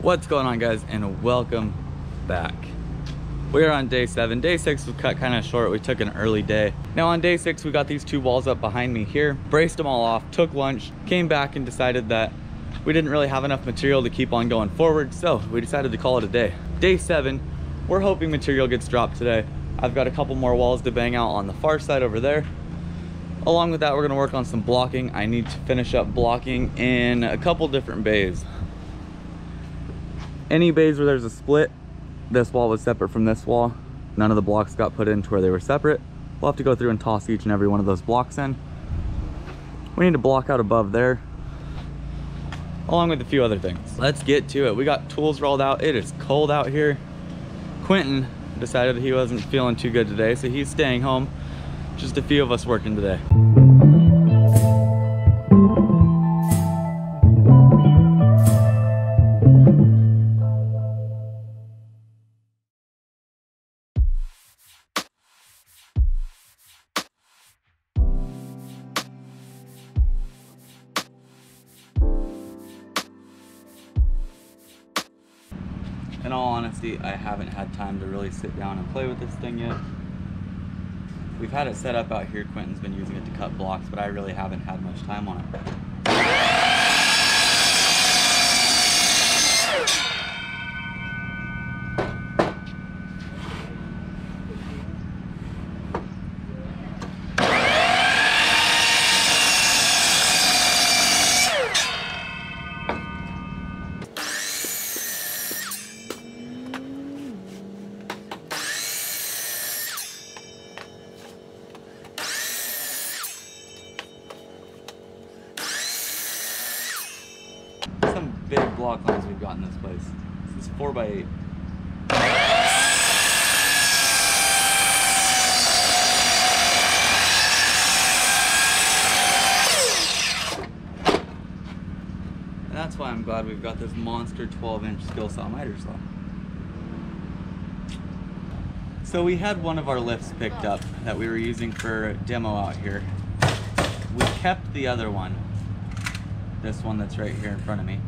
What's going on guys and welcome back. We are on day seven. Day six was cut kind of short. We took an early day. Now on day six, we got these two walls up behind me here, braced them all off, took lunch, came back and decided that we didn't really have enough material to keep on going forward. So we decided to call it a day. Day seven, we're hoping material gets dropped today. I've got a couple more walls to bang out on the far side over there. Along with that, we're gonna work on some blocking. I need to finish up blocking in a couple different bays. Any bays where there's a split, this wall was separate from this wall. None of the blocks got put into where they were separate. We'll have to go through and toss each and every one of those blocks in. We need to block out above there, along with a few other things. Let's get to it. We got tools rolled out. It is cold out here. Quentin decided he wasn't feeling too good today, so he's staying home. Just a few of us working today. I haven't had time to really sit down and play with this thing yet. We've had it set up out here. Quentin's been using it to cut blocks, but I really haven't had much time on it. Big block lines we've got in this place. This is 4 by 8 And that's why I'm glad we've got this monster 12 inch skill saw miter saw. So we had one of our lifts picked up that we were using for demo out here. We kept the other one, this one that's right here in front of me.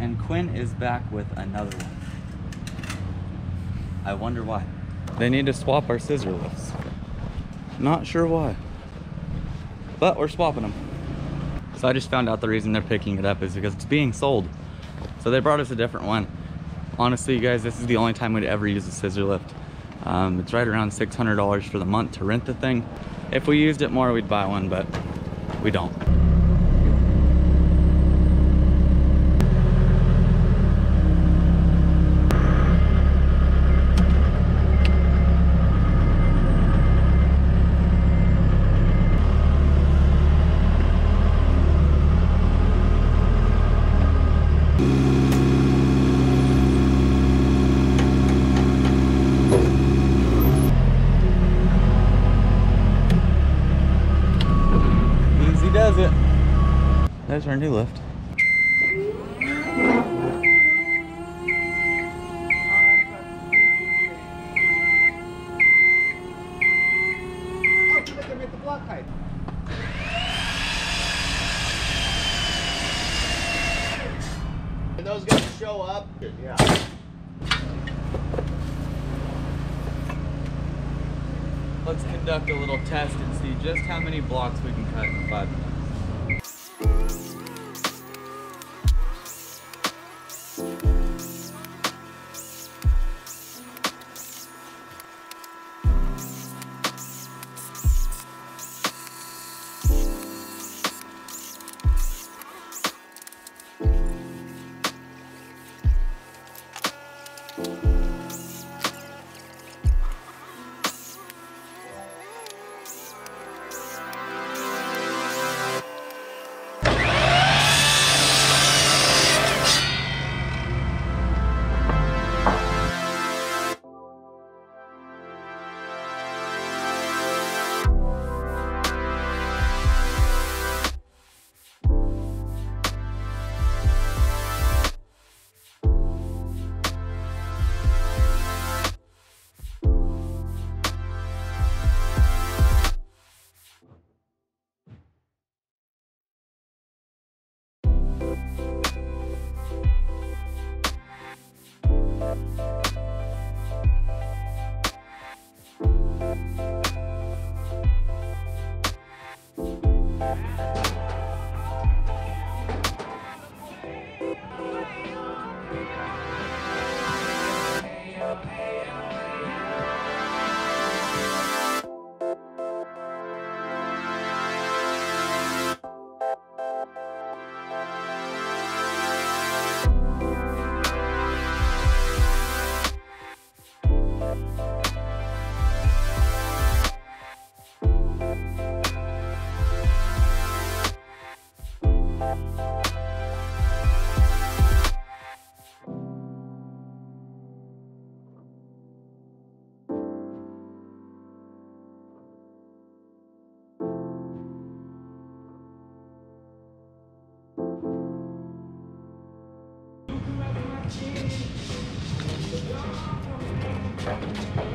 And Quinn is back with another one. I wonder why. They need to swap our scissor lifts. Not sure why. But we're swapping them. So I just found out the reason they're picking it up is because it's being sold. So they brought us a different one. Honestly, you guys, this is the only time we'd ever use a scissor lift. Um, it's right around $600 for the month to rent the thing. If we used it more, we'd buy one, but we don't. There's our new lift. Oh, look at them at the block height. Are those gonna show up? Yeah. Let's conduct a little test and see just how many blocks we can cut in five minutes. Shut up.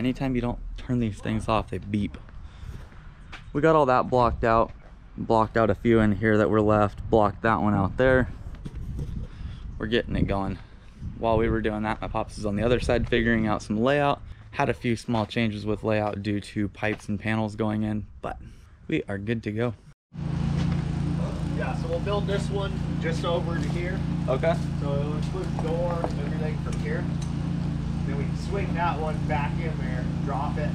Anytime you don't turn these things off, they beep. We got all that blocked out. Blocked out a few in here that were left. Blocked that one out there. We're getting it going. While we were doing that, my pops was on the other side figuring out some layout. Had a few small changes with layout due to pipes and panels going in, but we are good to go. Yeah, so we'll build this one just over to here. Okay. So it'll include door and everything from here. Then we swing that one back in there, drop it.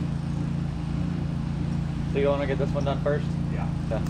So you want to get this one done first? Yeah. Okay.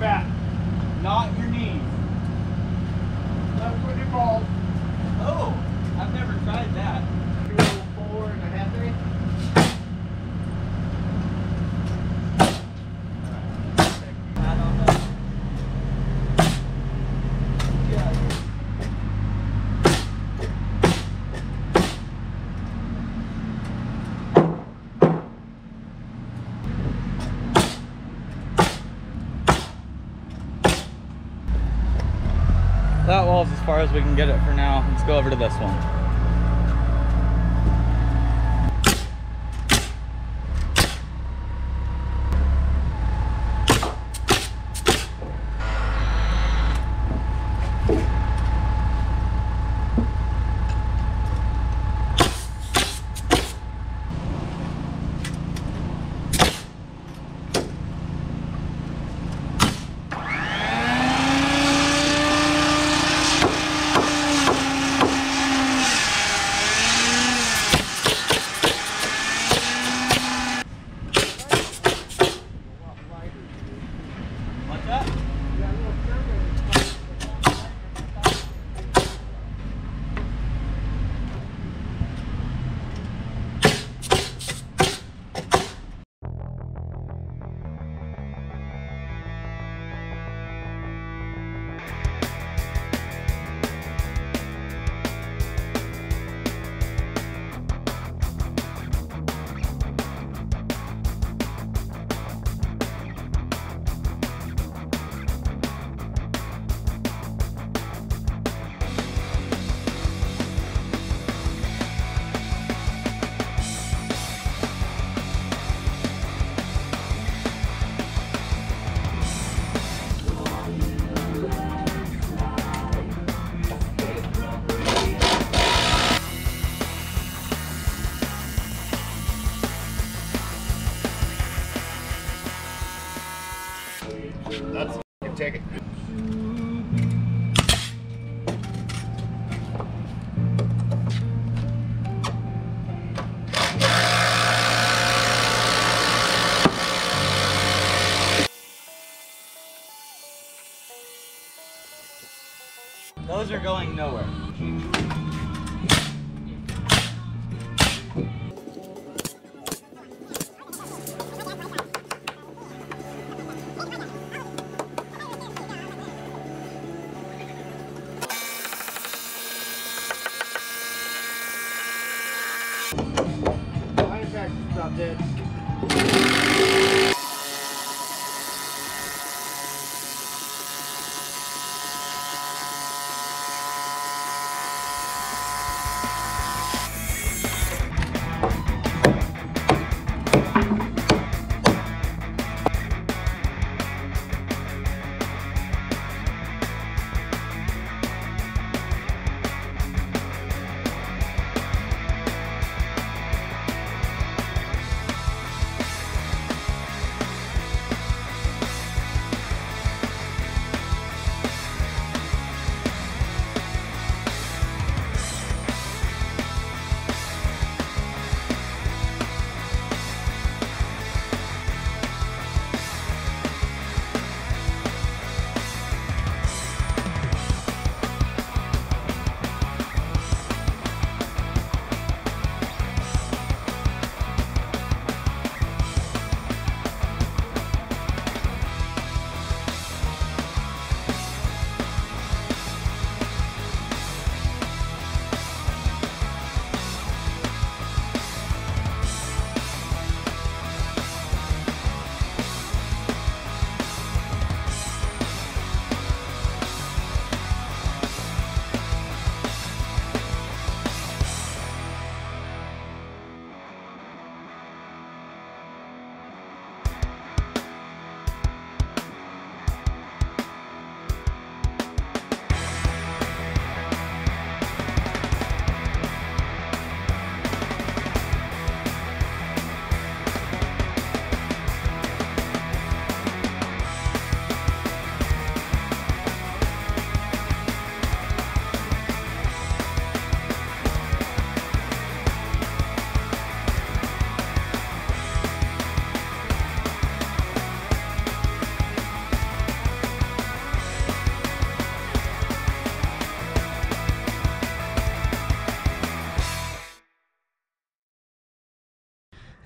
Back. Not your knees. Lift with your balls. Oh, I've never tried that. Two, four and a half three. I don't know. That wall's as far as we can get it for now. Let's go over to this one. Those are going nowhere. Stop dead.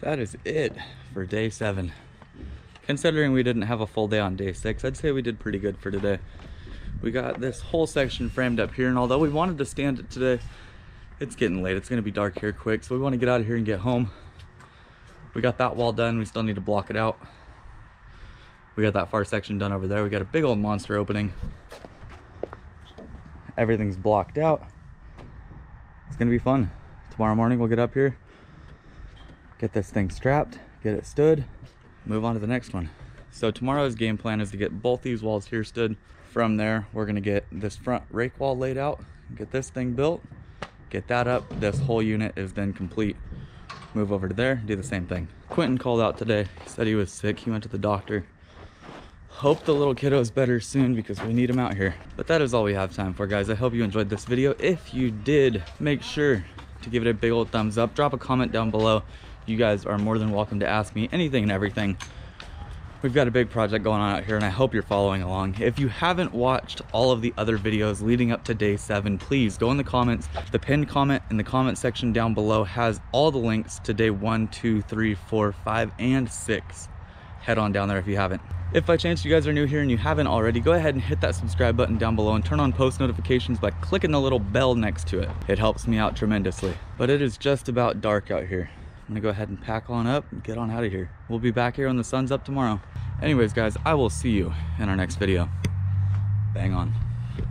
That is it for day seven. Considering we didn't have a full day on day six, I'd say we did pretty good for today. We got this whole section framed up here, and although we wanted to stand it today, it's getting late. It's gonna be dark here quick, so we wanna get out of here and get home. We got that wall done. We still need to block it out. We got that far section done over there. We got a big old monster opening. Everything's blocked out. It's gonna be fun. Tomorrow morning we'll get up here, get this thing strapped, get it stood, move on to the next one. So tomorrow's game plan is to get both these walls here stood. From there, we're gonna get this front rake wall laid out, get this thing built, get that up. This whole unit is then complete. Move over to there, do the same thing. Quentin called out today. He said he was sick. He went to the doctor. Hope the little kiddo is better soon because we need him out here. But that is all we have time for, guys. I hope you enjoyed this video. If you did, make sure to give it a big old thumbs up. Drop a comment down below. You guys are more than welcome to ask me anything and everything. We've got a big project going on out here and I hope you're following along. If you haven't watched all of the other videos leading up to day seven, please go in the comments. The pinned comment in the comment section down below has all the links to day one, two, three, four, five, and six. Head on down there if you haven't. If by chance you guys are new here and you haven't already, go ahead and hit that subscribe button down below and turn on post notifications by clicking the little bell next to it. It helps me out tremendously. But it is just about dark out here. I'm gonna go ahead and pack on up and get on out of here. We'll be back here when the sun's up tomorrow. Anyways, guys, I will see you in our next video. Bang on.